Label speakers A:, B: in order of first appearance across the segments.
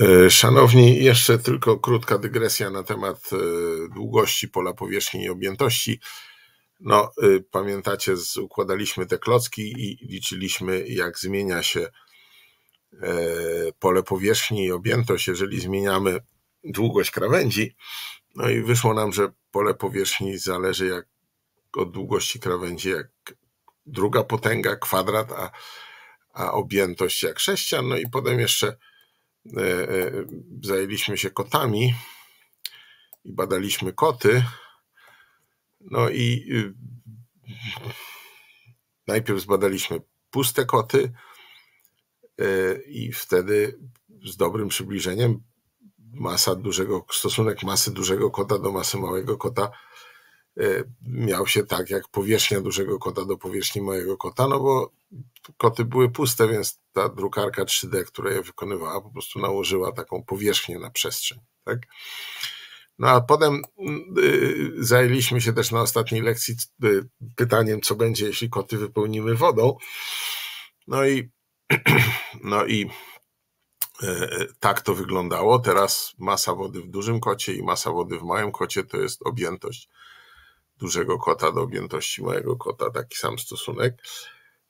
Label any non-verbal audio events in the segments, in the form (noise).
A: E, szanowni, jeszcze tylko krótka dygresja na temat e, długości pola powierzchni i objętości. No, e, pamiętacie, układaliśmy te klocki i liczyliśmy, jak zmienia się pole powierzchni i objętość, jeżeli zmieniamy długość krawędzi. No i wyszło nam, że pole powierzchni zależy jak od długości krawędzi, jak druga potęga, kwadrat, a, a objętość jak sześcian. No i potem jeszcze zajęliśmy się kotami i badaliśmy koty. No i y, najpierw zbadaliśmy puste koty e, i wtedy z dobrym przybliżeniem masa dużego, stosunek masy dużego kota do masy małego kota miał się tak jak powierzchnia dużego kota do powierzchni małego kota, no bo koty były puste, więc ta drukarka 3D, która je wykonywała, po prostu nałożyła taką powierzchnię na przestrzeń. Tak? No a potem y, zajęliśmy się też na ostatniej lekcji y, pytaniem, co będzie, jeśli koty wypełnimy wodą. No i, (clears throat) no i y, tak to wyglądało. Teraz masa wody w dużym kocie i masa wody w małym kocie to jest objętość dużego kota do objętości małego kota, taki sam stosunek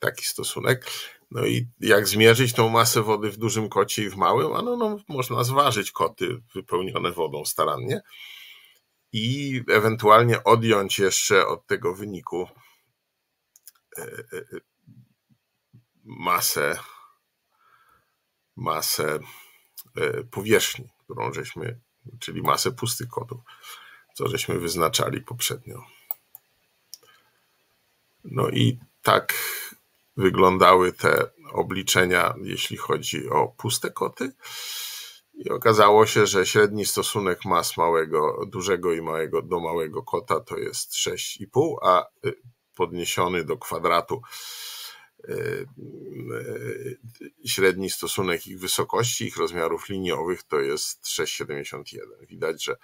A: taki stosunek. No i jak zmierzyć tą masę wody w dużym kocie i w małym? Ano, no, można zważyć koty wypełnione wodą starannie i ewentualnie odjąć jeszcze od tego wyniku e, e, e, masę, masę powierzchni, którą żeśmy, czyli masę pustych kotów, co żeśmy wyznaczali poprzednio. No i tak wyglądały te obliczenia, jeśli chodzi o puste koty. I okazało się, że średni stosunek mas małego, dużego i małego do małego kota to jest 6,5, a y, podniesiony do kwadratu y, y, średni stosunek ich wysokości, ich rozmiarów liniowych to jest 6,71. Widać, że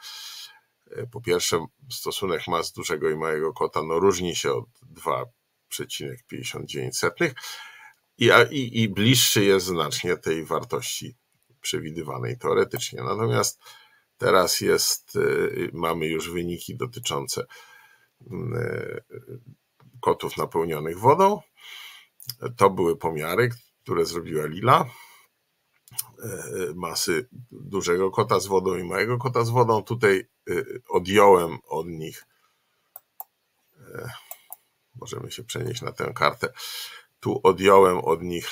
A: po pierwsze stosunek mas dużego i małego kota no, różni się od 2 0,59 i, i, i bliższy jest znacznie tej wartości przewidywanej teoretycznie. Natomiast teraz jest, y, mamy już wyniki dotyczące y, kotów napełnionych wodą. To były pomiary, które zrobiła Lila. Masy dużego kota z wodą i małego kota z wodą. Tutaj odjąłem od nich Możemy się przenieść na tę kartę. Tu odjąłem od nich,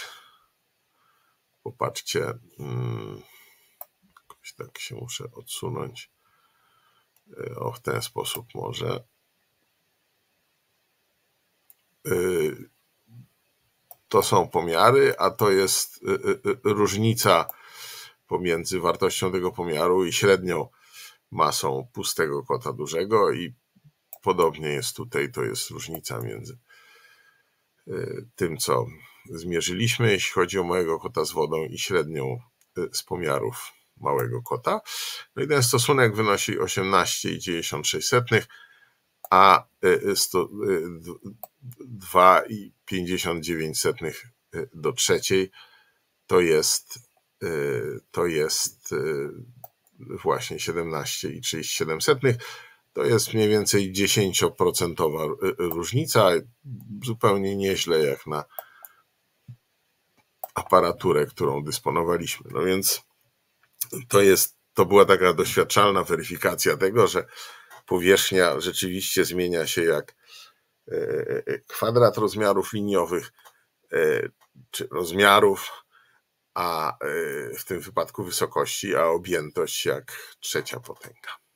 A: popatrzcie, hmm, jakoś tak się muszę odsunąć. E, o, w ten sposób może. E, to są pomiary, a to jest e, różnica pomiędzy wartością tego pomiaru i średnią masą pustego kota dużego i Podobnie jest tutaj, to jest różnica między y, tym, co zmierzyliśmy, jeśli chodzi o małego kota z wodą i średnią y, z pomiarów małego kota. No i ten stosunek wynosi 18,96, a 2,59 y, do trzeciej to jest, to jest właśnie 17,37 to jest mniej więcej 10% różnica, zupełnie nieźle jak na aparaturę, którą dysponowaliśmy. No więc to jest, to była taka doświadczalna weryfikacja tego, że powierzchnia rzeczywiście zmienia się jak e, e, kwadrat rozmiarów liniowych, e, czy rozmiarów, a w tym wypadku wysokości, a objętość jak trzecia potęga.